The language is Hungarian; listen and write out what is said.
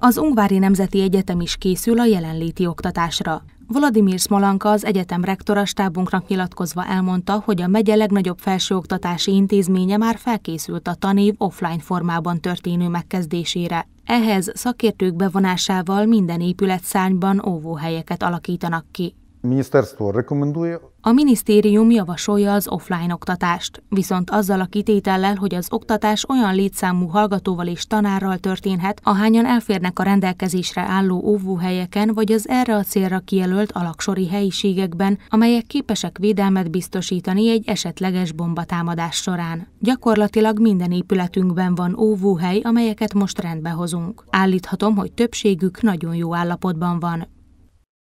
Az Ungvári Nemzeti Egyetem is készül a jelenléti oktatásra. Vladimir Smolanka az egyetem rektora stábunknak nyilatkozva elmondta, hogy a megye legnagyobb felsőoktatási intézménye már felkészült a tanév offline formában történő megkezdésére. Ehhez szakértők bevonásával minden épület szányban óvóhelyeket alakítanak ki. A minisztérium javasolja az offline oktatást, viszont azzal a kitétellel, hogy az oktatás olyan létszámú hallgatóval és tanárral történhet, ahányan elférnek a rendelkezésre álló óvóhelyeken vagy az erre a célra kijelölt alaksori helyiségekben, amelyek képesek védelmet biztosítani egy esetleges bombatámadás során. Gyakorlatilag minden épületünkben van óvóhely, amelyeket most rendbe hozunk. Állíthatom, hogy többségük nagyon jó állapotban van,